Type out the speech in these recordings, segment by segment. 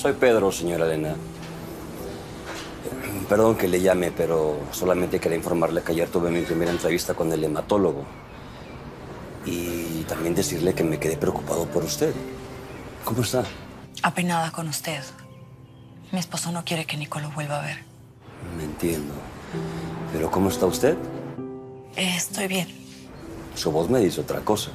Soy Pedro, señora Elena. Perdón que le llame, pero solamente quería informarle que ayer tuve mi primera entrevista con el hematólogo. Y también decirle que me quedé preocupado por usted. ¿Cómo está? Apenada con usted. Mi esposo no quiere que Nico lo vuelva a ver. Me entiendo. ¿Pero cómo está usted? Eh, estoy bien. Su voz me dice otra cosa.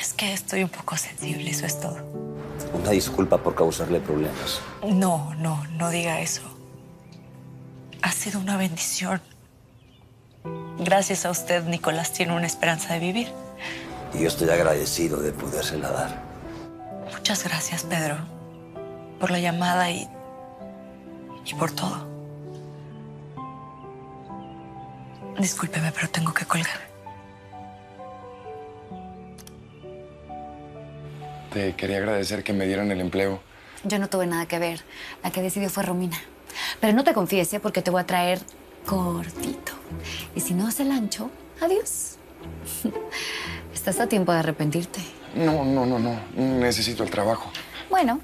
Es que estoy un poco sensible, eso es todo. Una disculpa por causarle problemas. No, no, no diga eso. Ha sido una bendición. Gracias a usted, Nicolás tiene una esperanza de vivir. Y yo estoy agradecido de podérsela dar. Muchas gracias, Pedro, por la llamada y, y por todo. Discúlpeme, pero tengo que colgar. Te quería agradecer que me dieran el empleo. Yo no tuve nada que ver. La que decidió fue Romina. Pero no te confíes, ¿eh? porque te voy a traer cortito. Y si no hace el ancho, adiós. Estás a tiempo de arrepentirte. No, no, no, no. Necesito el trabajo. Bueno,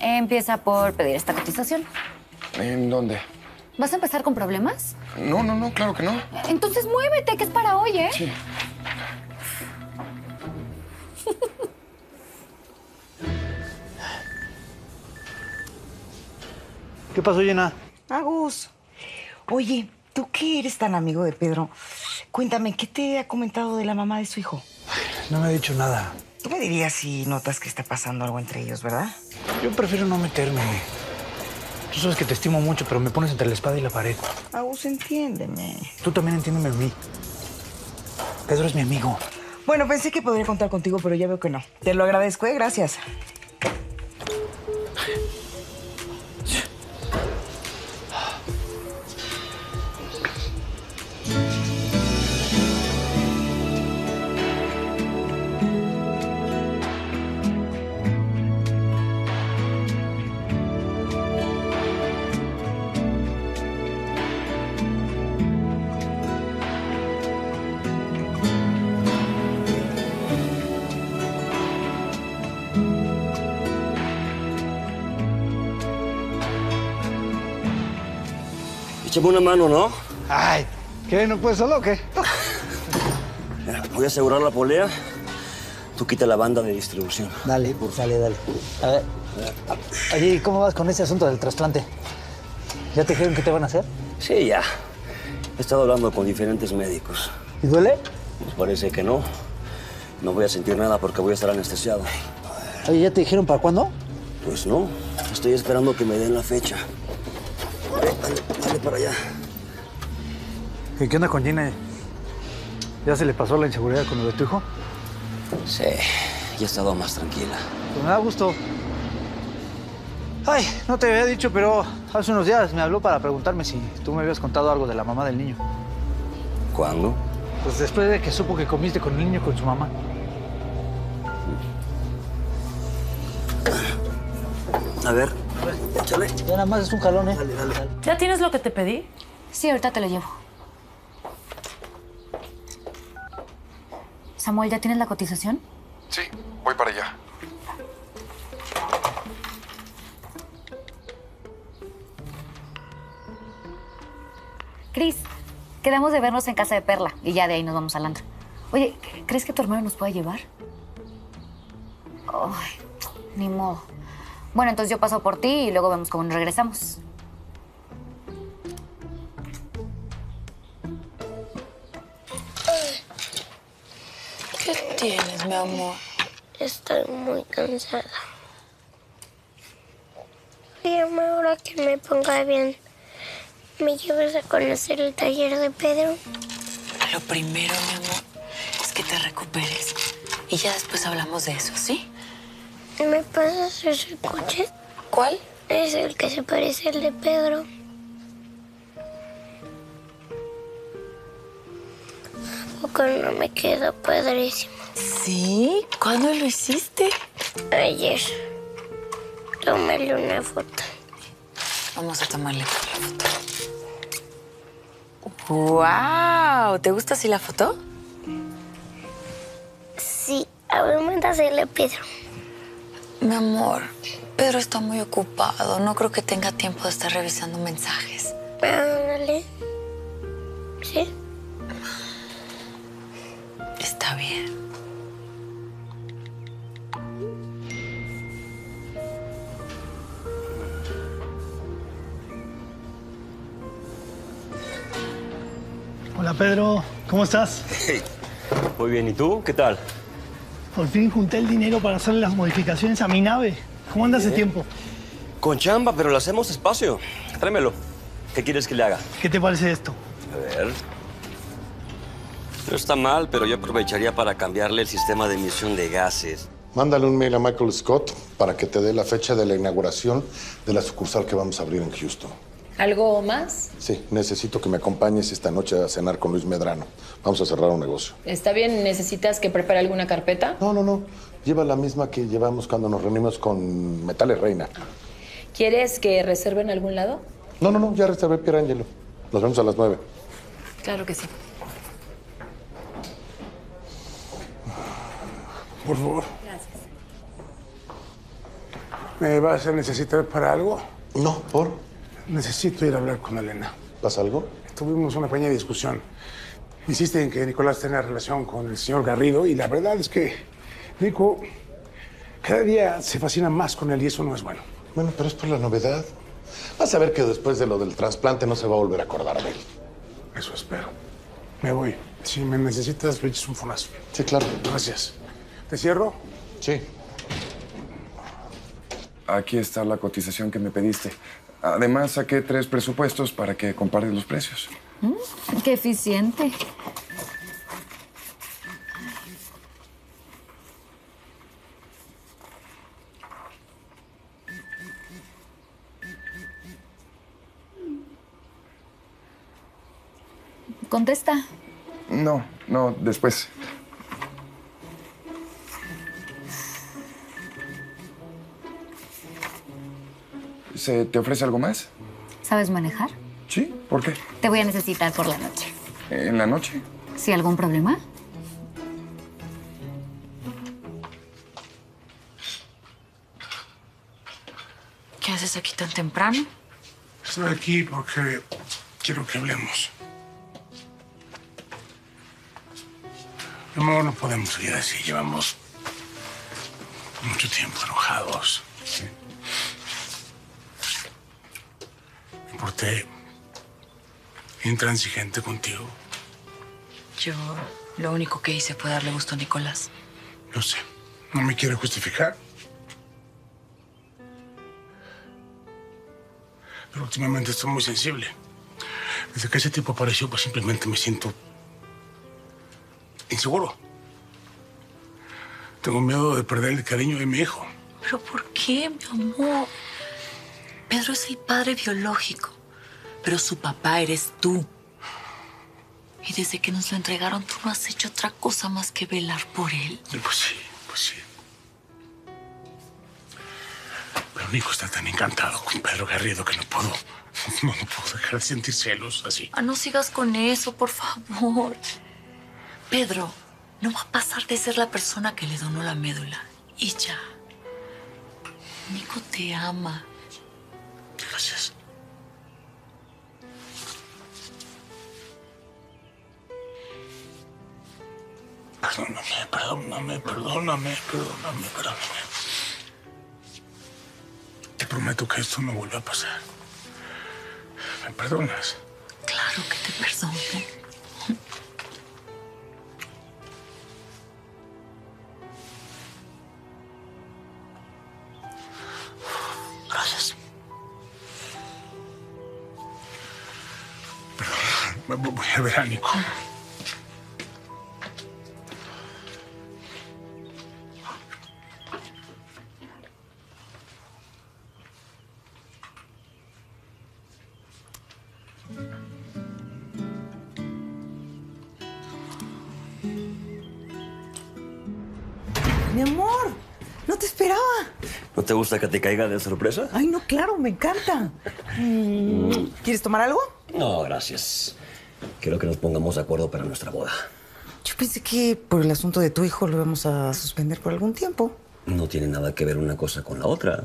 empieza por pedir esta cotización. ¿En dónde? ¿Vas a empezar con problemas? No, no, no, claro que no. Entonces muévete, que es para hoy, ¿eh? Sí. ¿Qué pasó, Llena? Agus, oye, ¿tú qué eres tan amigo de Pedro? Cuéntame, ¿qué te ha comentado de la mamá de su hijo? No me ha dicho nada. Tú me dirías si notas que está pasando algo entre ellos, ¿verdad? Yo prefiero no meterme. Tú sabes que te estimo mucho, pero me pones entre la espada y la pared. Agus, entiéndeme. Tú también entiéndeme a mí. Pedro es mi amigo. Bueno, pensé que podría contar contigo, pero ya veo que no. Te lo agradezco, ¿eh? Gracias. Échame una mano, ¿no? Ay, ¿qué? ¿No puedes solo o qué? Mira, voy a asegurar la polea. Tú quita la banda de distribución. Dale, dale, dale. A ver. Oye, ¿y cómo vas con ese asunto del trasplante? ¿Ya te dijeron qué te van a hacer? Sí, ya. He estado hablando con diferentes médicos. ¿Y duele? Pues parece que no. No voy a sentir nada porque voy a estar anestesiado. Oye, ¿ya te dijeron para cuándo? Pues no. Estoy esperando que me den la fecha. Para allá. ¿Y qué onda con Gina? ¿Ya se le pasó la inseguridad con lo de tu hijo? Sí, ya he estado más tranquila. Pues me da gusto. Ay, no te había dicho, pero hace unos días me habló para preguntarme si tú me habías contado algo de la mamá del niño. ¿Cuándo? Pues después de que supo que comiste con el niño con su mamá. A ver, échale. Ya nada más es un jalón, ¿eh? Dale, dale. ¿Ya tienes lo que te pedí? Sí, ahorita te lo llevo. Samuel, ¿ya tienes la cotización? Sí, voy para allá. Cris, quedamos de vernos en casa de Perla y ya de ahí nos vamos al antro. Oye, ¿crees que tu hermano nos pueda llevar? Ay, ni modo. Bueno, entonces yo paso por ti y luego vemos cómo nos regresamos. ¿Qué tienes, mi amor? Estoy muy cansada. Oye, mamá, ahora que me ponga bien, ¿me llevas a conocer el taller de Pedro? Lo primero, mi amor, es que te recuperes. Y ya después hablamos de eso, ¿sí? ¿Me pasas ese coche? ¿Cuál? Es el que se parece al de Pedro. ¿A poco no me quedó padrísimo? Sí. ¿Cuándo lo hiciste? Ayer. Tómale una foto. Vamos a tomarle la foto. ¡Wow! ¿Te gusta así la foto? Sí, a ver, mándasela a Pedro. Mi amor, Pedro está muy ocupado. No creo que tenga tiempo de estar revisando mensajes. Ándale. ¿Sí? Está bien. Hola Pedro, ¿cómo estás? Muy bien, ¿y tú? ¿Qué tal? Por fin junté el dinero para hacerle las modificaciones a mi nave. ¿Cómo anda ese tiempo? Con chamba, pero lo hacemos despacio. Tráemelo. ¿Qué quieres que le haga? ¿Qué te parece esto? A ver. No está mal, pero yo aprovecharía para cambiarle el sistema de emisión de gases. Mándale un mail a Michael Scott para que te dé la fecha de la inauguración de la sucursal que vamos a abrir en Houston. ¿Algo más? Sí, necesito que me acompañes esta noche a cenar con Luis Medrano. Vamos a cerrar un negocio. ¿Está bien? ¿Necesitas que prepare alguna carpeta? No, no, no. Lleva la misma que llevamos cuando nos reunimos con Metales Reina. ¿Quieres que reserve en algún lado? No, no, no. Ya reservé Pierangelo. Nos vemos a las nueve. Claro que sí. Por favor. Gracias. ¿Me vas a necesitar para algo? No, ¿por? Necesito ir a hablar con Elena. ¿Pasa algo? Tuvimos una pequeña discusión. Insiste en que Nicolás tenga relación con el señor Garrido y la verdad es que Nico cada día se fascina más con él y eso no es bueno. Bueno, pero es por la novedad. Vas a ver que después de lo del trasplante no se va a volver a acordar de él. Eso espero. Me voy. Si me necesitas, me echas un fonazo. Sí, claro. Gracias. ¿Te cierro? Sí. Aquí está la cotización que me pediste. Además, saqué tres presupuestos para que compares los precios. Mm, qué eficiente. Contesta. No, no, después. ¿Se te ofrece algo más? ¿Sabes manejar? Sí, ¿por qué? Te voy a necesitar por la noche. ¿En la noche? ¿Sí algún problema? ¿Qué haces aquí tan temprano? Estoy aquí porque quiero que hablemos. No, no podemos seguir así. Llevamos mucho tiempo enojados. ¿sí? Porté intransigente contigo. Yo lo único que hice fue darle gusto a Nicolás. Lo sé. No me quiero justificar. Pero últimamente estoy muy sensible. Desde que ese tipo apareció, pues simplemente me siento inseguro. Tengo miedo de perder el cariño de mi hijo. ¿Pero por qué, mi amor? Pedro es el padre biológico, pero su papá eres tú. Y desde que nos lo entregaron, tú no has hecho otra cosa más que velar por él. Pues sí, pues sí. Pero Nico está tan encantado con Pedro Garrido que no puedo, no, no puedo dejar de sentir celos así. Ah, no sigas con eso, por favor. Pedro no va a pasar de ser la persona que le donó la médula. Y ya. Nico te ama. Perdóname, perdóname, perdóname, perdóname, perdóname. Te prometo que esto no vuelve a pasar. ¿Me perdonas? Claro que te perdono. Gracias. Perdón, voy a ver a Nico. Mi amor, no te esperaba. ¿No te gusta que te caiga de sorpresa? Ay, no, claro, me encanta. Mm, ¿Quieres tomar algo? No, gracias. Quiero que nos pongamos de acuerdo para nuestra boda. Yo pensé que por el asunto de tu hijo lo íbamos a suspender por algún tiempo. No tiene nada que ver una cosa con la otra.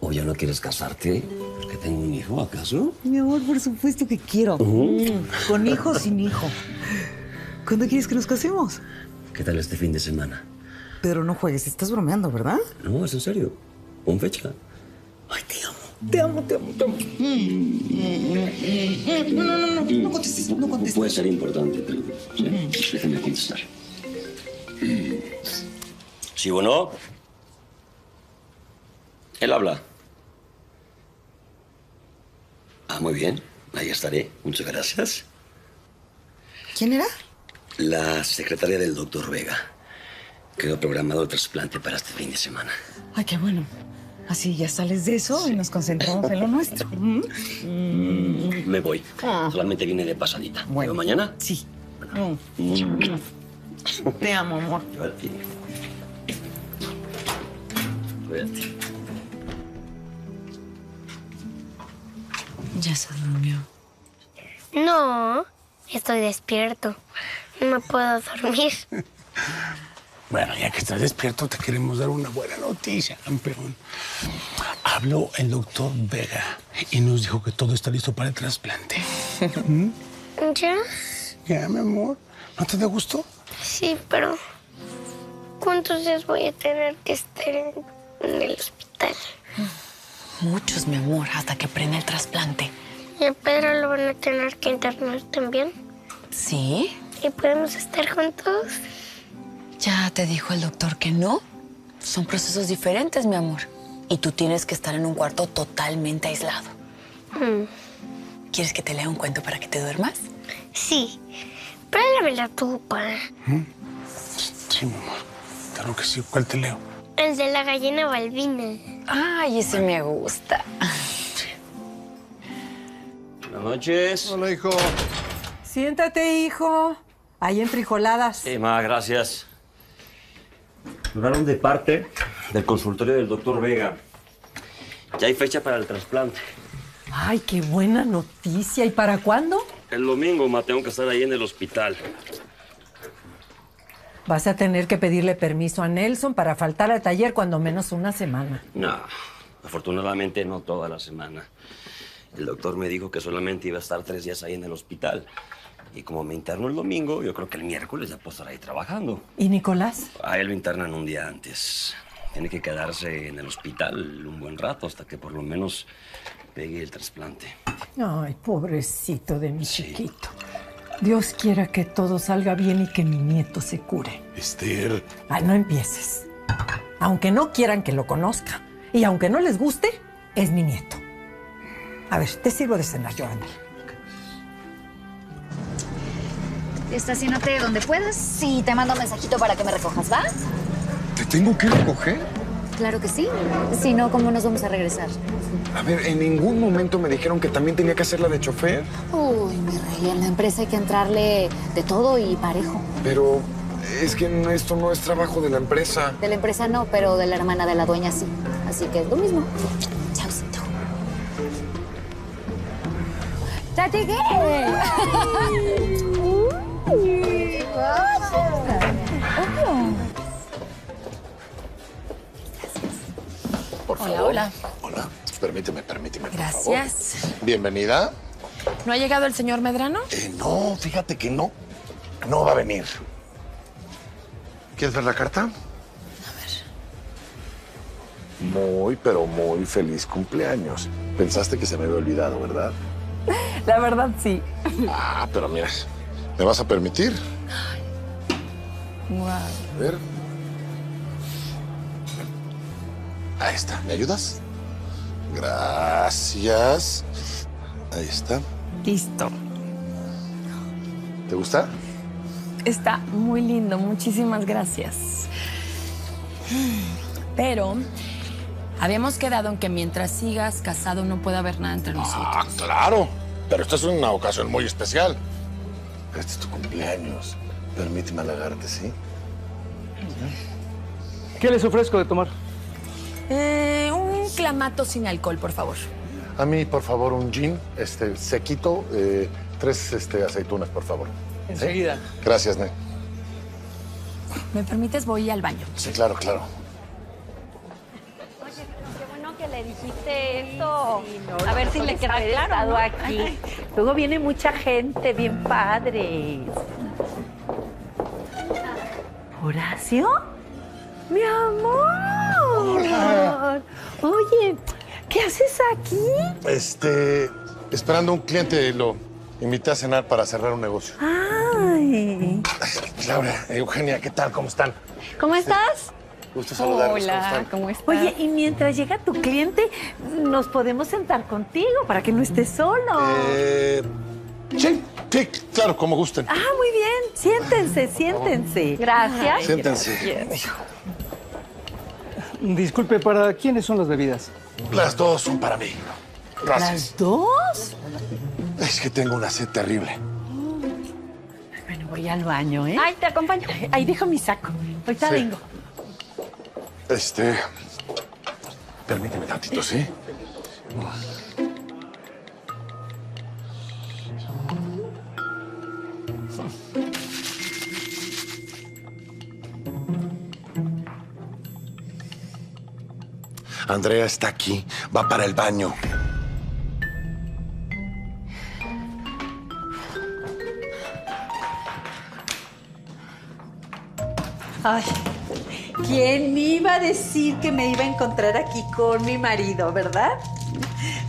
¿O ya no quieres casarte? ¿Que tengo un hijo, acaso? Mi amor, por supuesto que quiero. Mm, Con hijo o sin hijo. ¿Cuándo quieres que nos casemos? ¿Qué tal este fin de semana? Pedro, no juegues, estás bromeando, ¿verdad? No, es en serio. ¿Un fecha? Te amo, te amo, te amo. No, no, no, no, no contestes, no contestes. Puede ser importante, pero ¿sí? déjame contestar. ¿Sí o no? Él habla. Ah, muy bien. Ahí estaré. Muchas gracias. ¿Quién era? La secretaria del doctor Vega. Quedó programado el trasplante para este fin de semana. Ay, qué bueno. Así ya sales de eso y nos concentramos en lo nuestro. Mm. Me voy. Ah. Solamente vine de pasadita. ¿Te veo mañana? Sí. Mm. Te amo, amor. Yo a ti. Cuídate. Ya se durmió. No, estoy despierto. No me puedo dormir. Bueno, ya que estás despierto, te queremos dar una buena noticia, campeón. Habló el doctor Vega y nos dijo que todo está listo para el trasplante. ¿Mm? ¿Ya? Ya, mi amor. ¿No te da gusto? Sí, pero ¿cuántos días voy a tener que estar en, en el hospital? Muchos, mi amor, hasta que prenda el trasplante. ¿Y a Pedro lo van a tener que internar también? ¿Sí? ¿Y podemos estar juntos? Ya te dijo el doctor que no. Son procesos diferentes, mi amor. Y tú tienes que estar en un cuarto totalmente aislado. Mm, ¿Quieres que te lea un cuento para que te duermas? Sí, pero lévela tú, pa. Sí, mi amor. Claro que sí. ¿Cuál te leo? El de la gallina balbina. Ay, ese me gusta. Buenas noches. Hola, hijo. Siéntate, hijo. Hay enfrijoladas. Emma, gracias. Hablaron de parte del consultorio del doctor Vega. Ya hay fecha para el trasplante. Ay, qué buena noticia. ¿Y para cuándo? El domingo, ma, tengo que estar ahí en el hospital. Vas a tener que pedirle permiso a Nelson para faltar al taller cuando menos una semana. No, afortunadamente no toda la semana. El doctor me dijo que solamente iba a estar tres días ahí en el hospital. Y como me interno el domingo, yo creo que el miércoles ya puedo estar ahí trabajando. ¿Y Nicolás? A él lo internan un día antes. Tiene que quedarse en el hospital un buen rato hasta que por lo menos pegue el trasplante. Ay, pobrecito de mi chiquito. Dios quiera que todo salga bien y que mi nieto se cure. Esther. Ay, no empieces. Aunque no quieran que lo conozca y aunque no les guste, es mi nieto. A ver, te sirvo de cenar, yo, Estacionate donde puedas. Sí, te mando un mensajito para que me recojas, ¿va? ¿Te tengo que recoger? Claro que sí. Si no, ¿cómo nos vamos a regresar? A ver, en ningún momento me dijeron que también tenía que hacer la de chofer. Uy, mi rey, en la empresa hay que entrarle de todo y parejo. Pero es que esto no es trabajo de la empresa. De la empresa no, pero de la hermana de la dueña sí. Así que es lo mismo. Chaucito. ¡Ya Hola, hola. Hola. Permíteme, permíteme, por favor. Gracias. Bienvenida. ¿No ha llegado el señor Medrano? Eh, no, fíjate que no. No va a venir. ¿Quieres ver la carta? A ver. Muy, pero muy feliz cumpleaños. Pensaste que se me había olvidado, ¿verdad? La verdad, sí. Ah, pero mira, ¿me vas a permitir? Wow. A ver. Ahí está. ¿Me ayudas? Gracias. Ahí está. Listo. ¿Te gusta? Está muy lindo, muchísimas gracias. Pero habíamos quedado en que mientras sigas casado no puede haber nada entre nosotros. Ah, claro. Pero esta es una ocasión muy especial. Este es tu cumpleaños. Permíteme halagarte, ¿sí? ¿Qué les ofrezco de tomar? Eh, un clamato sin alcohol, por favor. A mí, por favor, un gin, este, sequito, eh, tres este, aceitunas, por favor. Enseguida. Gracias, Ne. ¿Me permites? Voy al baño. Sí, claro, claro. Oye, qué bueno que le dijiste eso. a ver si le queda claro. aquí. Luego viene mucha gente bien padre. ¿Horacio? ¡Mi amor! Hola. Oye, ¿qué haces aquí? Este, esperando a un cliente, lo invité a cenar para cerrar un negocio. Ay. Laura, Eugenia, ¿qué tal? ¿Cómo están? ¿Cómo estás? Gusto saludarlos. ¿Cómo Hola, están? ¿cómo estás? Oye, y mientras llega tu cliente, nos podemos sentar contigo para que no estés solo. Eh, sí, sí, claro, como gusten. Ah, muy bien. Siéntense, siéntense. Gracias. Siéntense. Disculpe, ¿para quiénes son las bebidas? Las dos son para mí. Gracias. ¿Las dos? Es que tengo una sed terrible. Bueno, voy al baño, ¿eh? Ay, te acompaño. Ahí dejo mi saco. Ahorita Sí. vengo. Este. Permíteme tantito, ¿sí? Andrea está aquí. Va para el baño. Ay, ¿quién iba a decir que me iba a encontrar aquí con mi marido, verdad?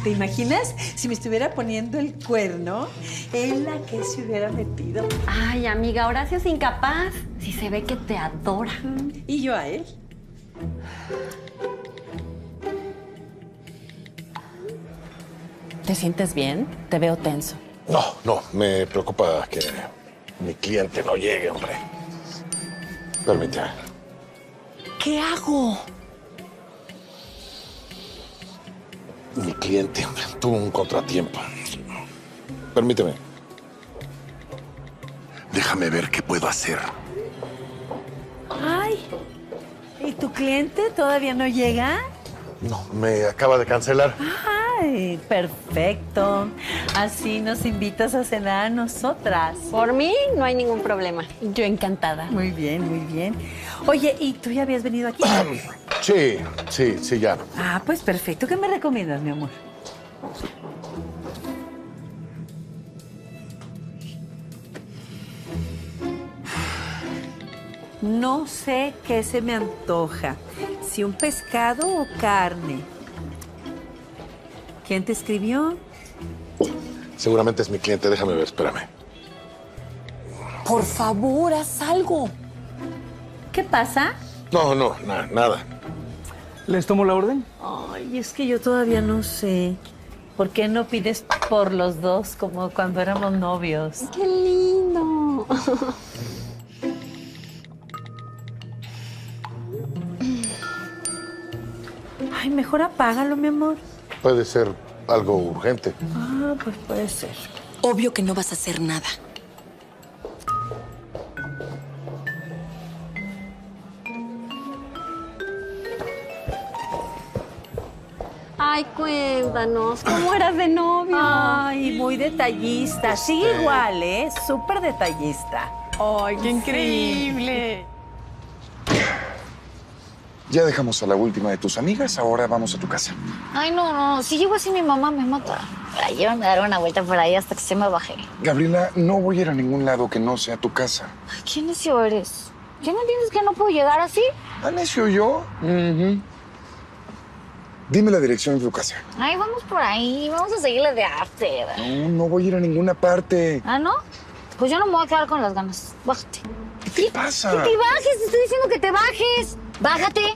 ¿Te imaginas si me estuviera poniendo el cuerno en la que se hubiera metido? Ay, amiga, Horacio es incapaz. Si se ve que te adora. Y yo a él. ¿Te sientes bien? Te veo tenso. No, no, me preocupa que mi cliente no llegue, hombre. Permíteme. ¿Qué hago? Mi cliente tuvo un contratiempo. Permíteme. Déjame ver qué puedo hacer. Ay, ¿y tu cliente todavía no llega? No, me acaba de cancelar. Ay, perfecto. Así nos invitas a cenar a nosotras. Por mí no hay ningún problema. Yo encantada. Muy bien, muy bien. Oye, ¿y tú ya habías venido aquí? Sí, sí, sí, ya. ah, pues perfecto. ¿Qué me recomiendas, mi amor? No sé qué se me antoja, si un pescado o carne. ¿Quién te escribió? Seguramente es mi cliente. Déjame ver, espérame. Por favor, haz algo. ¿Qué pasa? No, no, na- nada. ¿Les tomo la orden? Ay, es que yo todavía no sé. ¿Por qué no pides por los dos como cuando éramos novios? ¡Qué lindo! Ay, mejor apágalo, mi amor. Puede ser algo urgente. Ah, pues puede ser. Obvio que no vas a hacer nada. Ay, cuéntanos, ¿cómo eras de novio? Ay, muy detallista. Sigue igual, ¿eh? Súper detallista. ¡Ay, qué increíble! Ya dejamos a la última de tus amigas, ahora vamos a tu casa. Ay, no, no. Si llego así, mi mamá me mata. Ay, llévame a dar una vuelta por ahí hasta que se me baje. Gabriela, no voy a ir a ningún lado que no sea tu casa. Ay, ¿Quién necio eres? ¿Ya no entiendes que no puedo llegar así? ¿Ah, necio yo? Ujú. Dime la dirección de tu casa. Ay, vamos por ahí. Vamos a seguirle de arte. No, no voy a ir a ninguna parte. ¿Ah, no? Pues yo no me voy a quedar con las ganas. Bájate. ¿Qué te pasa? ¡Que te bajes! Te estoy diciendo que te bajes. ¡Bájate!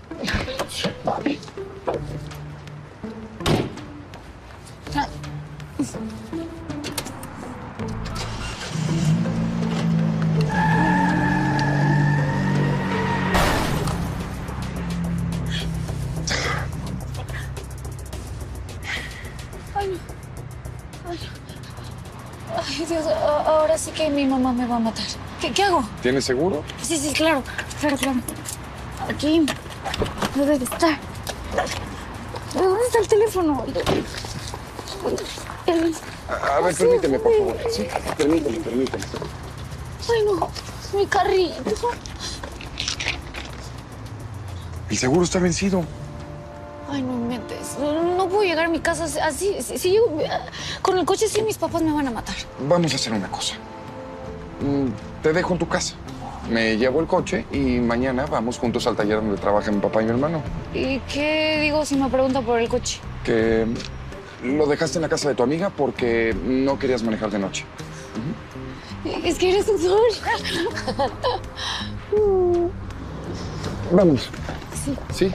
Ay, no. Ay, no. Ay, Dios, ahora sí que mi mamá me va a matar. ¿Qué, qué hago? ¿Tienes seguro? Sí, sí, claro, claro, claro. Aquí no debe estar. ¿De dónde está el teléfono? El- A, ver, permíteme, por favor. Sí, permíteme, permíteme. Ay, no, mi carrito. El seguro está vencido. Ay, no inventes. No, no puedo llegar a mi casa así. Si, si llego con el coche, sí, mis papás me van a matar. Vamos a hacer una cosa. Mm, Te dejo en tu casa. Me llevo el coche y mañana vamos juntos al taller donde trabajan mi papá y mi hermano. ¿Y qué digo si me pregunta por el coche? Que lo dejaste en la casa de tu amiga porque no querías manejar de noche. Es que eres un sol. Vamos. Sí. Sí.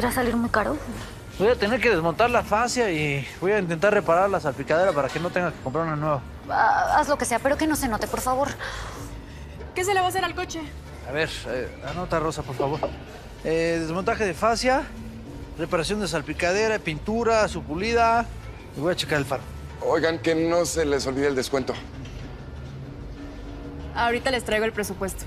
¿Irá a salir muy caro? Voy a tener que desmontar la fascia y voy a intentar reparar la salpicadera para que no tenga que comprar una nueva. Ah, haz lo que sea, pero que no se note, por favor. ¿Qué se le va a hacer al coche? A ver, eh, anota Rosa, por favor. Eh, desmontaje de fascia, reparación de salpicadera, pintura, su pulida. Y voy a checar el faro. Oigan, que no se les olvide el descuento. Ahorita les traigo el presupuesto.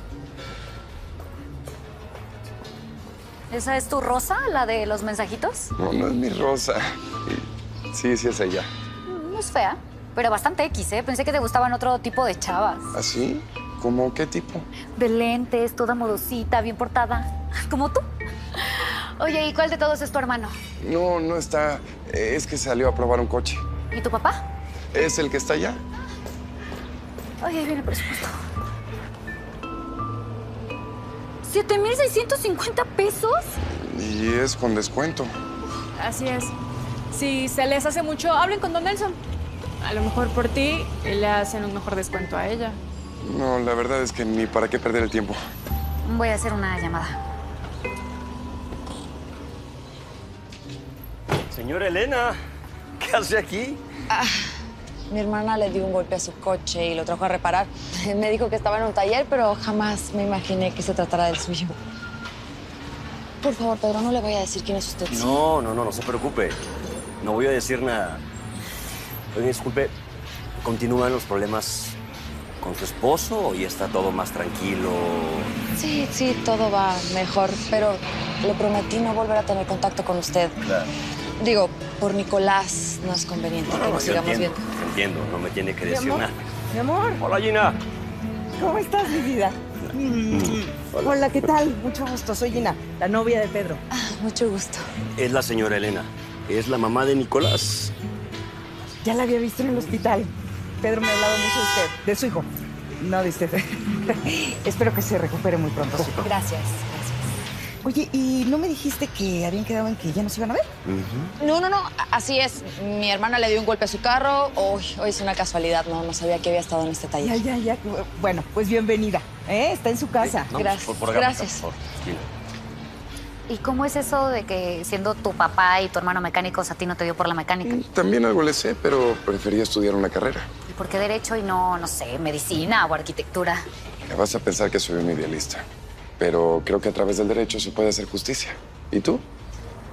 ¿Esa es tu rosa, la de los mensajitos? No, no es mi rosa. Sí, sí es ella. No es fea, pero bastante X, ¿eh? Pensé que te gustaban otro tipo de chavas. ¿Así? ¿Cómo qué tipo? De lentes, toda modosita, bien portada. Como tú. Oye, ¿y cuál de todos es tu hermano? No, no está. Es que salió a probar un coche. ¿Y tu papá? ¿Es el que está allá? Oye, ahí viene el presupuesto. ¿7,650 pesos? Y es con descuento. Así es. Si se les hace mucho, hablen con Don Nelson. A lo mejor por ti le hacen un mejor descuento a ella. No, la verdad es que ni para qué perder el tiempo. Voy a hacer una llamada. Señora Elena, ¿qué hace aquí? Ah, mi hermana le dio un golpe a su coche y lo trajo a reparar. Me dijo que estaba en un taller, pero jamás me imaginé que se tratara del suyo. Por favor, Pedro, no le voy a decir quién es usted. No, no, no, no se preocupe. No voy a decir nada. Oye, disculpe, ¿continúan los problemas con su esposo o ya está todo más tranquilo? Sí, sí, todo va mejor, pero le prometí no volver a tener contacto con usted. Claro. Digo, por Nicolás no es conveniente No, que no, no, nos sigamos viendo. Entiendo, no me tiene que decir nada. mi amor. Hola, Gina. ¿Cómo estás, mi vida? Hola. ¿qué tal? Mucho gusto. Soy Gina, la novia de Pedro. mucho gusto. Es la señora Elena. Es la mamá de Nicolás. Ya la había visto en el hospital. Pedro me ha hablado mucho de usted, de su hijo. No de usted. Espero que se recupere muy pronto. Gracias. Oye, ¿y no me dijiste que habían quedado en que ya nos iban a ver? No, no, no, así es. Mi hermana le dio un golpe a su carro. Hoy, hoy es una casualidad, no, no sabía que había estado en este taller. Ya, ya, ya. Bueno, pues bienvenida. ¿eh? Está en su casa. Vamos, por- por acá, Gracias. por favor. Gina. ¿Y cómo es eso de que siendo tu papá y tu hermano mecánicos a ti no te dio por la mecánica? También algo le sé, pero prefería estudiar una carrera. ¿Y por qué derecho y no, no sé, medicina o arquitectura? Ya vas a pensar que soy un idealista. Pero creo que a través del derecho se puede hacer justicia. ¿Y tú?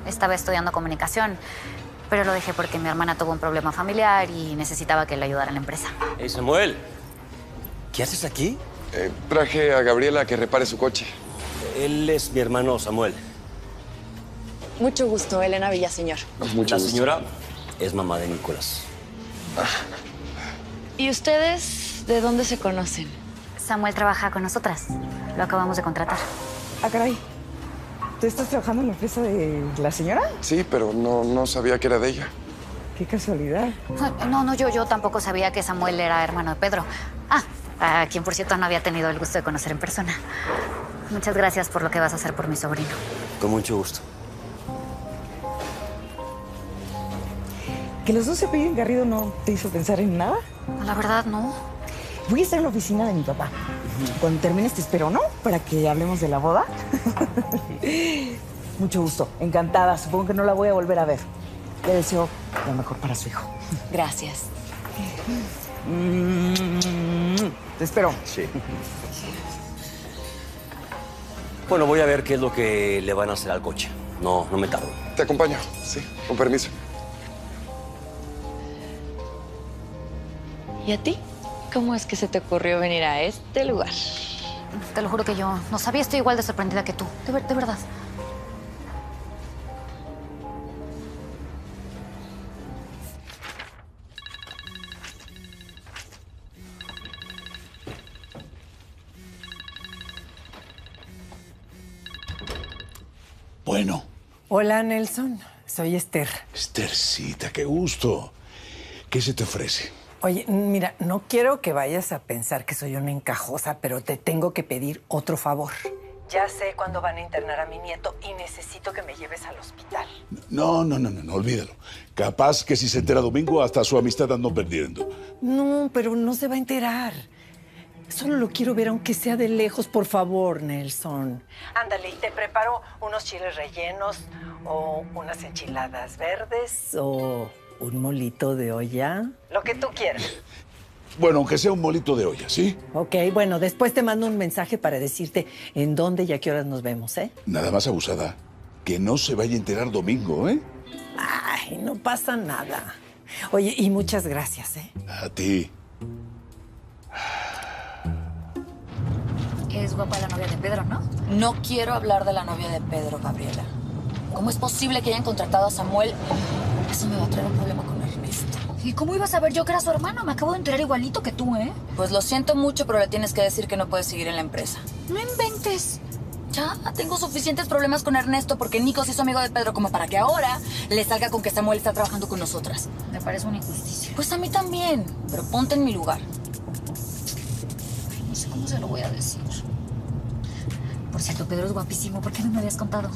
Estaba estudiando comunicación, pero lo dejé porque mi hermana tuvo un problema familiar y necesitaba que le ayudara en la empresa. Hey, Samuel. ¿Qué haces aquí? Eh, traje a Gabriela a que repare su coche. Él es mi hermano Samuel. Mucho gusto, Elena Villaseñor. La señora es mamá de Nicolás. ¿Y ustedes de dónde se conocen? Samuel trabaja con nosotras. Lo acabamos de contratar. Ah, caray. ¿Tú estás trabajando en la empresa de la señora? Sí, pero no, no sabía que era de ella. Qué casualidad. No, no, yo, yo tampoco sabía que Samuel era hermano de Pedro. Ah, a quien por cierto no había tenido el gusto de conocer en persona. Muchas gracias por lo que vas a hacer por mi sobrino. Con mucho gusto. ¿Que los dos se apelliden Garrido no te hizo pensar en nada? La verdad, no. Voy a estar en la oficina de mi papá. Cuando termines te espero, ¿no? Para que hablemos de la boda. Mucho gusto. Encantada. Supongo que no la voy a volver a ver. Le deseo lo mejor para su hijo. Gracias. Mm, Te espero. Sí. Bueno, voy a ver qué es lo que le van a hacer al coche. No, no me tardo. Te acompaño, sí, con permiso. ¿Y a ti? ¿Cómo es que se te ocurrió venir a este lugar? Te lo juro que yo no sabía. Estoy igual de sorprendida que tú. De, ver- de verdad. Bueno, Hola, Nelson. Soy Esther. Esthercita, qué gusto. ¿Qué se te ofrece? Oye, mira, no quiero que vayas a pensar que soy una encajosa, pero te tengo que pedir otro favor. Ya sé cuándo van a internar a mi nieto y necesito que me lleves al hospital. No, no, no, no, no, olvídalo. Capaz que si se entera domingo, hasta su amistad ando perdiendo. No, pero no se va a enterar. Solo lo quiero ver aunque sea de lejos, por favor, Nelson. Ándale, y te preparo unos chiles rellenos o unas enchiladas verdes o un molito de olla. Lo que tú quieras. Bueno, aunque sea un molito de olla, ¿sí? Ok, bueno, después te mando un mensaje para decirte en dónde y a qué horas nos vemos, ¿eh? Nada más abusada. Que no se vaya a enterar domingo, ¿eh? Ay, no pasa nada. Oye, y muchas gracias, ¿eh? A ti. Es guapa la novia de Pedro, ¿no? No quiero hablar de la novia de Pedro, Gabriela. ¿Cómo es posible que hayan contratado a Samuel? Eso me va a traer un problema con Ernesto. ¿Y cómo iba a saber yo que era su hermano? Me acabo de enterar igualito que tú, ¿eh? Pues lo siento mucho, pero le tienes que decir que no puede seguir en la empresa. No inventes. Ya tengo suficientes problemas con Ernesto porque Nico se hizo amigo de Pedro como para que ahora le salga con que Samuel está trabajando con nosotras. Me parece una injusticia. Pues a mí también, pero ponte en mi lugar. No sé cómo se lo voy a decir. Por cierto, Pedro es guapísimo. ¿Por qué no me habías contado?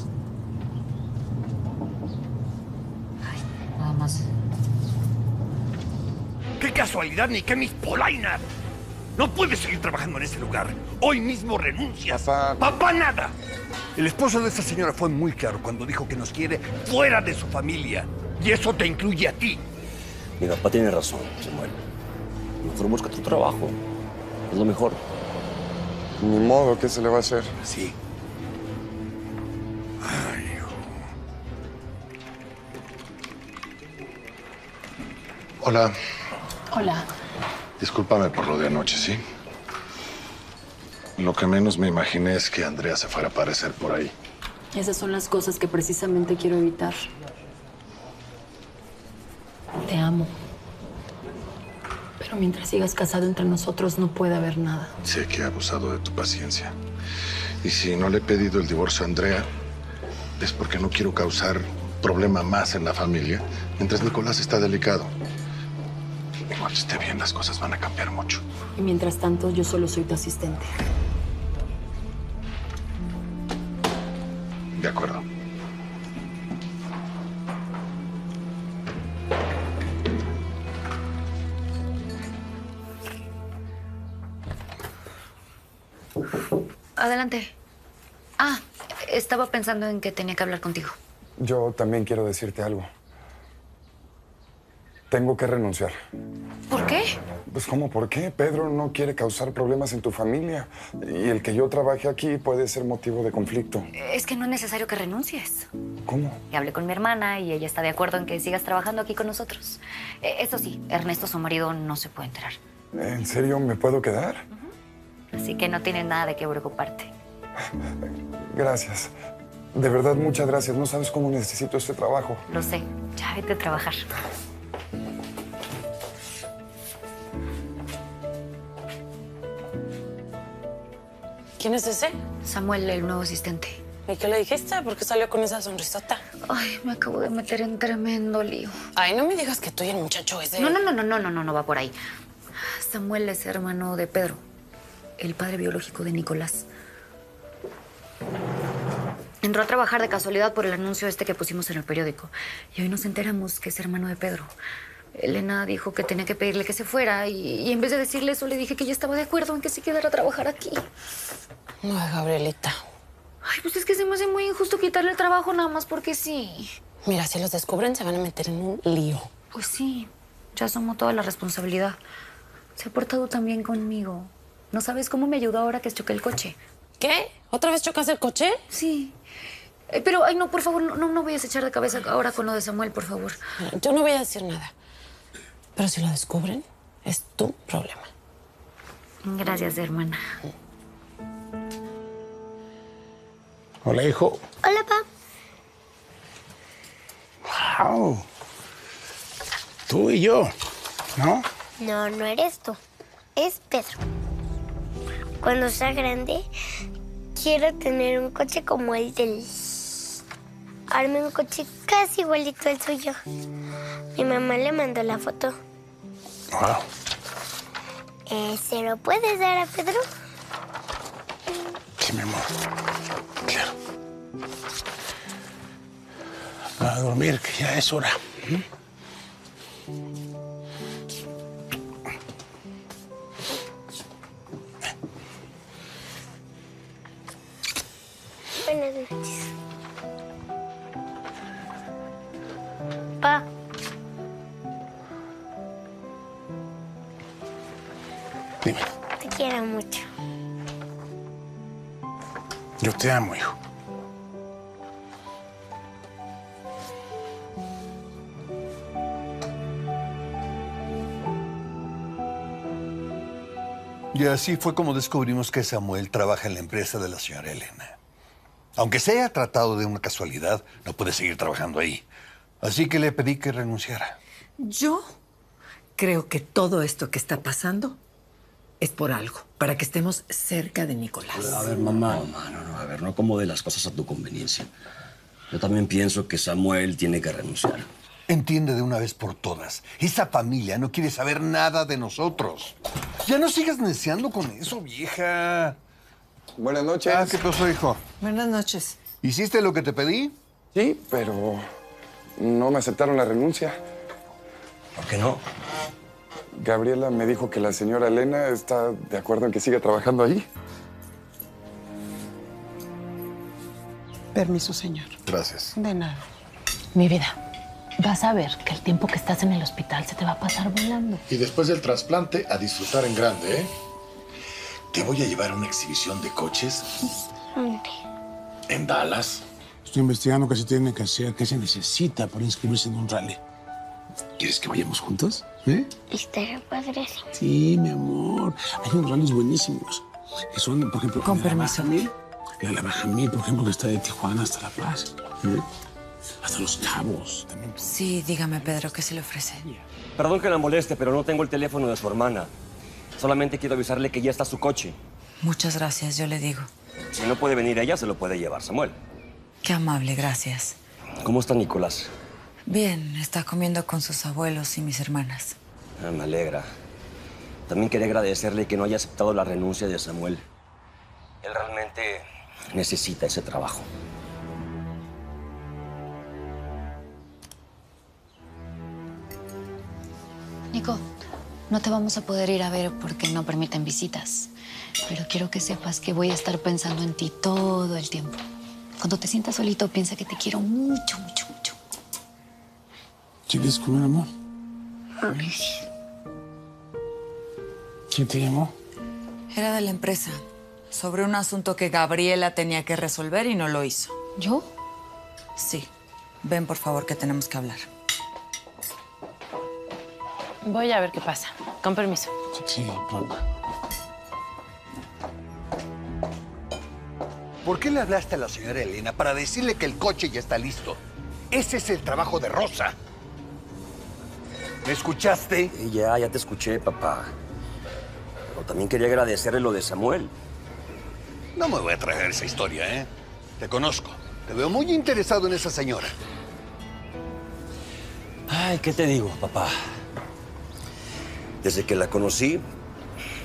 ¡Qué casualidad ni qué mis polainas! No puedes seguir trabajando en ese lugar. Hoy mismo renuncias. Papá. Papá, nada. El esposo de esa señora fue muy claro cuando dijo que nos quiere fuera de su familia. Y eso te incluye a ti. Mi papá tiene razón, Samuel. Mejor busca tu trabajo. Es lo mejor. Ni modo, ¿qué se le va a hacer? Sí. Hola, Hola. discúlpame por lo de anoche, ¿sí? Lo que menos me imaginé es que Andrea se fuera a aparecer por ahí. Esas son las cosas que precisamente quiero evitar. Te amo. Pero mientras sigas casado entre nosotros no puede haber nada. Sé que he abusado de tu paciencia. Y si no le he pedido el divorcio a Andrea, es porque no quiero causar problema más en la familia, mientras Nicolás está delicado. Cuando esté bien, las cosas van a cambiar mucho. Y mientras tanto, yo solo soy tu asistente. De acuerdo. Adelante. Ah, estaba pensando en que tenía que hablar contigo. Yo también quiero decirte algo. Tengo que renunciar. ¿Por qué? Pues ¿cómo? ¿Por qué? Pedro no quiere causar problemas en tu familia. Y el que yo trabaje aquí puede ser motivo de conflicto. Es que no es necesario que renuncies. ¿Cómo? Y hablé con mi hermana y ella está de acuerdo en que sigas trabajando aquí con nosotros. Eh, Eso sí, Ernesto, su marido, no se puede enterar. ¿En serio me puedo quedar? Así que no tienes nada de qué preocuparte. Gracias. De verdad, muchas gracias. No sabes cómo necesito este trabajo. Lo sé. Ya vete a trabajar. ¿Quién es ese? Samuel, el nuevo asistente. ¿Y qué le dijiste? ¿Por qué salió con esa sonrisota? Ay, me acabo de meter en tremendo lío. Ay, no me digas que tú y el muchacho ese... No, no, no, no, no, no, no, no va por ahí. Samuel es hermano de Pedro, el padre biológico de Nicolás. Entró a trabajar de casualidad por el anuncio este que pusimos en el periódico. Y hoy nos enteramos que es hermano de Pedro. Elena dijo que tenía que pedirle que se fuera y, y en vez de decirle eso le dije que ya estaba de acuerdo en que se quedara a trabajar aquí. No, Gabrielita. Ay, pues es que se me hace muy injusto quitarle el trabajo nada más porque sí. Mira, si los descubren se van a meter en un lío. Pues sí, ya asumo toda la responsabilidad. Se ha portado tan bien conmigo. No sabes cómo me ayudó ahora que choqué el coche. ¿Qué? ¿Otra vez chocas el coche? Sí. Eh, Pero, ay, no, por favor, no, no, no vayas a echar de cabeza ahora con lo de Samuel, por favor. Yo no voy a decir nada. Pero si lo descubren, es tu problema. Gracias, hermana. Hola, hijo. Hola, papá. Wow. Tú y yo, ¿no? No, no eres tú. Es Pedro. Cuando sea grande, quiero tener un coche como el del... Arme un coche casi igualito al suyo. Mi mamá le mandó la foto. Wow. Eh, ¿Se lo puedes dar a Pedro? Sí, mi amor. Claro. A dormir, que ya es hora. ¿Mm? Así fue como descubrimos que Samuel trabaja en la empresa de la señora Elena. Aunque se haya tratado de una casualidad, no puede seguir trabajando ahí. Así que le pedí que renunciara. Yo creo que todo esto que está pasando es por algo, para que estemos cerca de Nicolás. A ver, mamá. Mamá, no, no, a ver, no acomode las cosas a tu conveniencia. Yo también pienso que Samuel tiene que renunciar. Entiende de una vez por todas. Esa familia no quiere saber nada de nosotros. Ya no sigas neceando con eso, vieja. Buenas noches. Ah, ¿qué pasó, hijo? Buenas noches. ¿Hiciste lo que te pedí? Sí, pero no me aceptaron la renuncia. ¿Por qué no? Gabriela me dijo que la señora Elena está de acuerdo en que siga trabajando ahí. Permiso, señor. Gracias. De nada. Mi vida, vas a ver que el tiempo que estás en el hospital se te va a pasar volando. Y después del trasplante, a disfrutar en grande, ¿eh? Te voy a llevar a una exhibición de coches en Dallas. Estoy investigando qué se tiene que hacer, qué se necesita para inscribirse en un rally. ¿Quieres que vayamos juntos? ¿Eh? Estaría padrísimo. Sí, mi amor. Hay unos rallies buenísimos. Que son, por ejemplo, Con permiso. La, la Bajamil, por ejemplo, que está de Tijuana hasta La Paz. ¿eh? Hasta Los Cabos. Sí, dígame, Pedro, ¿qué se le ofrece? Perdón que la moleste, pero no tengo el teléfono de su hermana. Solamente quiero avisarle que ya está su coche. Muchas gracias, yo le digo. Si no puede venir ella, se lo puede llevar Samuel. Qué amable, gracias. ¿Cómo está Nicolás? Bien, está comiendo con sus abuelos y mis hermanas. Ah, me alegra. También quería agradecerle que no haya aceptado la renuncia de Samuel. Él realmente necesita ese trabajo. No te vamos a poder ir a ver porque no permiten visitas. Pero quiero que sepas que voy a estar pensando en ti todo el tiempo. Cuando te sientas solito, piensa que te quiero mucho, mucho, mucho. ¿Quieres comer, amor? ¿Quién te llamó? Era de la empresa, sobre un asunto que Gabriela tenía que resolver y no lo hizo. ¿Yo? Sí. Ven, por favor, que tenemos que hablar. Voy a ver qué pasa. Con permiso. Sí, pronto. ¿Por qué le hablaste a la señora Elena para decirle que el coche ya está listo? Ese es el trabajo de Rosa. ¿Me escuchaste? Sí, ya, ya te escuché, papá. Pero también quería agradecerle lo de Samuel. No me voy a traer esa historia, ¿eh? Te conozco. Te veo muy interesado en esa señora. Ay, ¿qué te digo, papá? Desde que la conocí,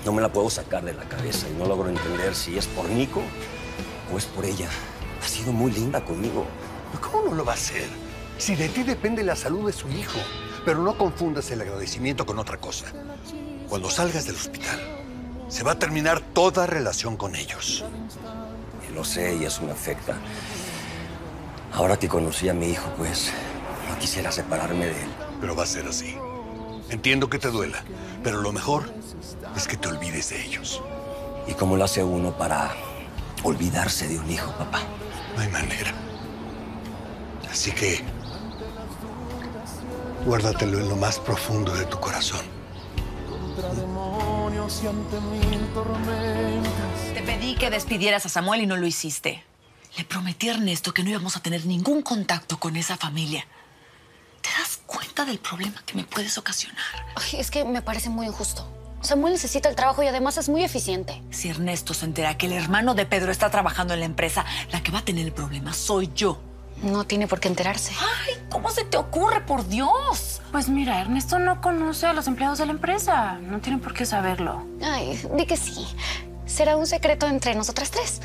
no me la puedo sacar de la cabeza y no logro entender si es por Nico o es por ella. Ha sido muy linda conmigo. ¿Cómo no lo va a hacer? Si de ti depende la salud de su hijo. Pero no confundas el agradecimiento con otra cosa. Cuando salgas del hospital, se va a terminar toda relación con ellos. Y lo sé y eso me afecta. Ahora que conocí a mi hijo, pues no quisiera separarme de él. Pero va a ser así. Entiendo que te duela, pero lo mejor es que te olvides de ellos. ¿Y cómo lo hace uno para olvidarse de un hijo, papá? No hay manera. Así que guárdatelo en lo más profundo de tu corazón. Contra demonios y ante mil tormentas. Te pedí que despidieras a Samuel y no lo hiciste. Le prometí a Ernesto que no íbamos a tener ningún contacto con esa familia. ¿Te das cuenta del problema que me puedes ocasionar? Ay, es que me parece muy injusto. Samuel necesita el trabajo y además es muy eficiente. Si Ernesto se entera que el hermano de Pedro está trabajando en la empresa, la que va a tener el problema soy yo. No tiene por qué enterarse. Ay, ¿cómo se te ocurre, por Dios? Pues mira, Ernesto no conoce a los empleados de la empresa. No tiene por qué saberlo. Ay, di que sí. Será un secreto entre nosotras tres.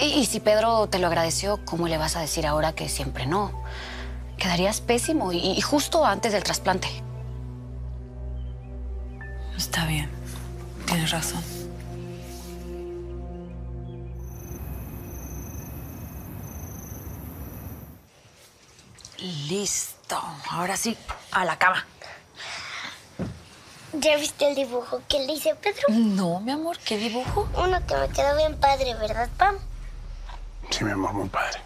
Y, y si Pedro te lo agradeció, ¿cómo le vas a decir ahora que siempre no? Quedarías pésimo y, y justo antes del trasplante. Está bien. Tienes razón. Listo. Ahora sí, a la cama. ¿Ya viste el dibujo que le hice a Pedro? No, mi amor, ¿qué dibujo? Uno que me quedó bien padre, ¿verdad, Pam? Sí, mi amor, muy padre.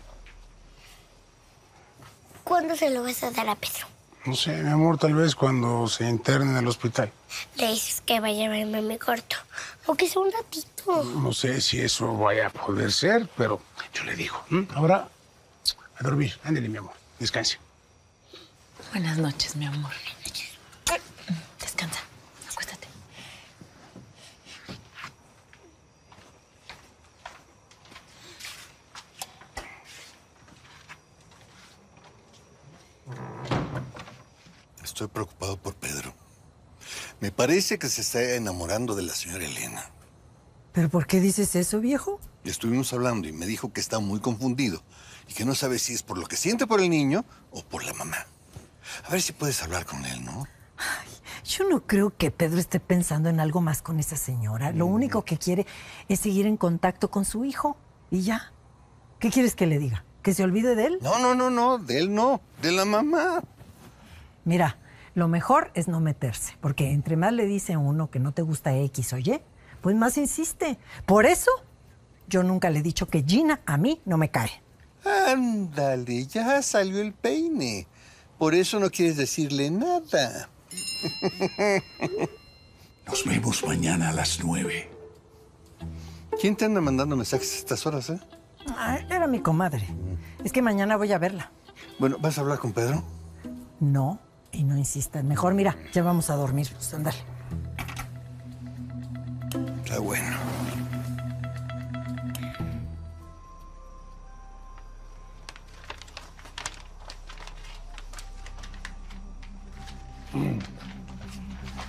¿Cuándo se lo vas a dar a Pedro? No sé, mi amor, tal vez cuando se interne en el hospital. Le dices que va a llevarme a mi cuarto. Aunque sea un ratito. No sé si eso vaya a poder ser, pero yo le digo. Ahora, a dormir. Ándale, mi amor. Descanse. Buenas noches, mi amor. Descansa. Estoy preocupado por Pedro. Me parece que se está enamorando de la señora Elena. ¿Pero por qué dices eso, viejo? Estuvimos hablando y me dijo que está muy confundido y que no sabe si es por lo que siente por el niño o por la mamá. A ver si puedes hablar con él, ¿no? Yo no creo que Pedro esté pensando en algo más con esa señora. Lo único que quiere es seguir en contacto con su hijo. Y ya. ¿Qué quieres que le diga? ¿Que se olvide de él? No, no, no, no, de él no, de la mamá. Mira, lo mejor es no meterse, porque entre más le dice a uno que no te gusta X o Y, pues más insiste. Por eso, yo nunca le he dicho que Gina a mí no me cae. Ándale, ya salió el peine. Por eso no quieres decirle nada. Nos vemos mañana a las nueve. ¿Quién te anda mandando mensajes a estas horas, eh? Ah, era mi comadre. Es que mañana voy a verla. Bueno, ¿vas a hablar con Pedro? No, y no insistas. Mejor, mira, ya vamos a dormir. Pues ándale. Está bueno.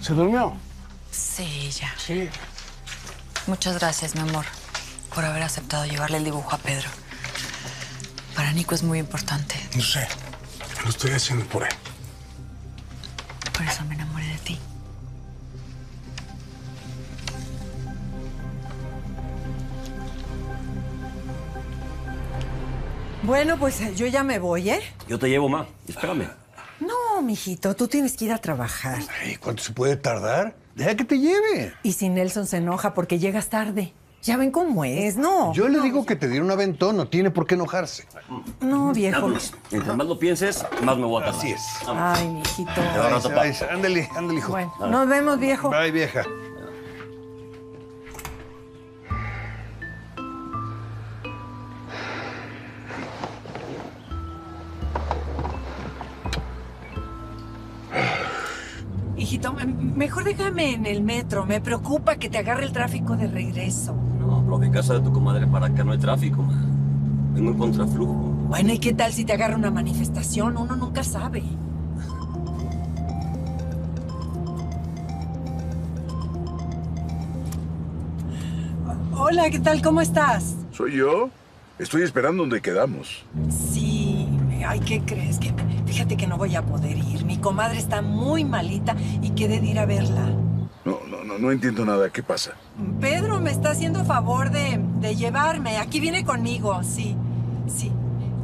¿Se durmió? Sí, ya. Sí. Muchas gracias, mi amor, por haber aceptado llevarle el dibujo a Pedro. Para Nico es muy importante. No sé. Lo estoy haciendo por él. Bueno, pues eh, yo ya me voy, ¿eh? Yo te llevo, ma. Espérame. No, mijito, tú tienes que ir a trabajar. Ay, ¿Cuánto se puede tardar? Deja que te lleve. Y si Nelson se enoja porque llegas tarde. Ya ven cómo es, ¿no? Yo le digo que te diera un aventón, no tiene por qué enojarse. No, viejo. Mientras más lo pienses, más me voy a tardar. Así es. Ay, mijito. Ándale, ándale, hijo. Bueno, nos vemos, viejo. Bye, vieja. Mejor déjame en el metro. Me preocupa que te agarre el tráfico de regreso. No, pero de casa de tu comadre para acá no hay tráfico, ma. Vengo en contraflujo. Bueno, ¿y qué tal si te agarra una manifestación? Uno nunca sabe. Hola, ¿qué tal? ¿Cómo estás? ¿Soy yo? Estoy esperando donde quedamos. Sí, ay, ¿qué crees? Que fíjate que no voy a poder ir. Comadre está muy malita y quedé de ir a verla. No, no, no, no entiendo nada. ¿Qué pasa? Pedro me está haciendo favor de, de llevarme. Aquí viene conmigo, sí, sí.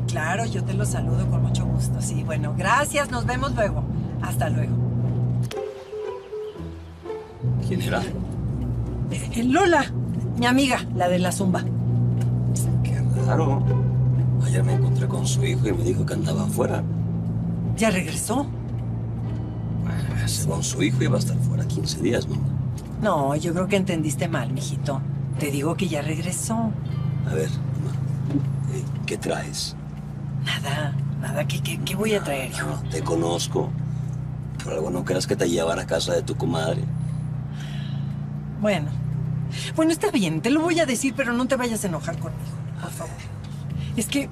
Claro, yo te lo saludo con mucho gusto. Sí, bueno, gracias. Nos vemos luego. Hasta luego. ¿Quién era? Eh, Lola, mi amiga, la de la zumba. Claro. Ayer me encontré con su hijo y me dijo que andaba afuera. ¿Ya regresó? Según su hijo iba a estar fuera 15 días, ¿no? No, yo creo que entendiste mal, mijito. Te digo que ya regresó. A ver, mamá, eh, ¿qué traes? Nada, nada. ¿Qué, qué, qué voy a traer yo? No te conozco. Por algo no creas que te llevara a casa de tu comadre. Bueno. Bueno, está bien, te lo voy a decir, pero no te vayas a enojar conmigo, por favor. Es que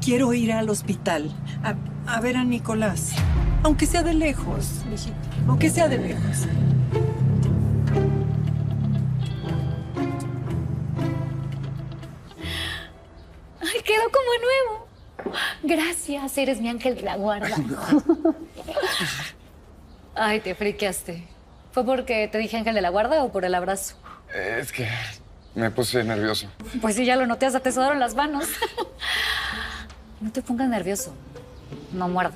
quiero ir al hospital a, a ver a Nicolás. Aunque sea de lejos, mijito. Aunque sea de lejos. Ay, quedó como nuevo. Gracias, eres mi ángel de la guarda. Ay, te friqueaste. ¿Fue porque te dije ángel de la guarda o por el abrazo? Es que me puse nervioso. Pues sí, ya lo noté, hasta te sudaron las manos. No te pongas nervioso. No muerdo.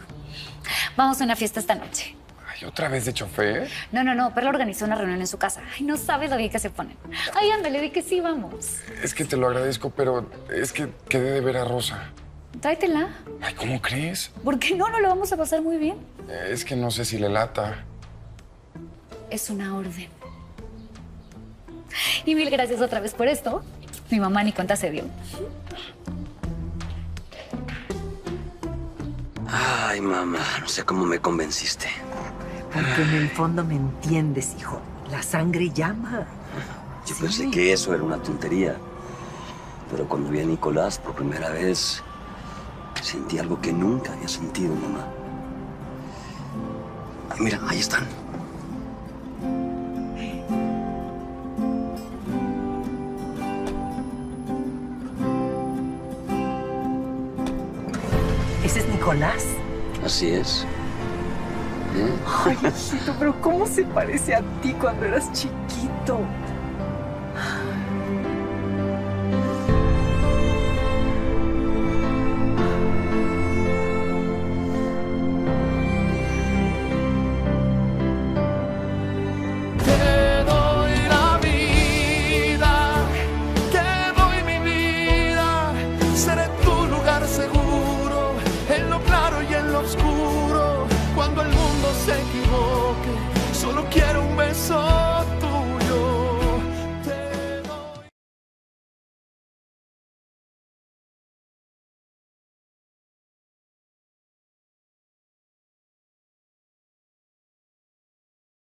Vamos a una fiesta esta noche. Ay, ¿otra vez de chofer? No, no, no. Perla organizó una reunión en su casa. Ay, no sabes lo bien que se ponen. Ay, ándale, di que sí, vamos. Es que te lo agradezco, pero es que quedé de ver a Rosa. Tráetela. Ay, ¿cómo crees? ¿Por qué no? No lo vamos a pasar muy bien. Es que no sé si le lata. Es una orden. Y mil gracias otra vez por esto. Mi mamá ni cuenta se dio. Ay, mamá, no sé cómo me convenciste. Porque en el fondo me entiendes, hijo. La sangre llama. Yo pensé que eso era una tontería. Pero cuando vi a Nicolás por primera vez, sentí algo que nunca había sentido, mamá. Y mira, ahí están. ¿Ese es Nicolás? Así es. Ay, hijito, pero ¿cómo se parece a ti cuando eras chiquito?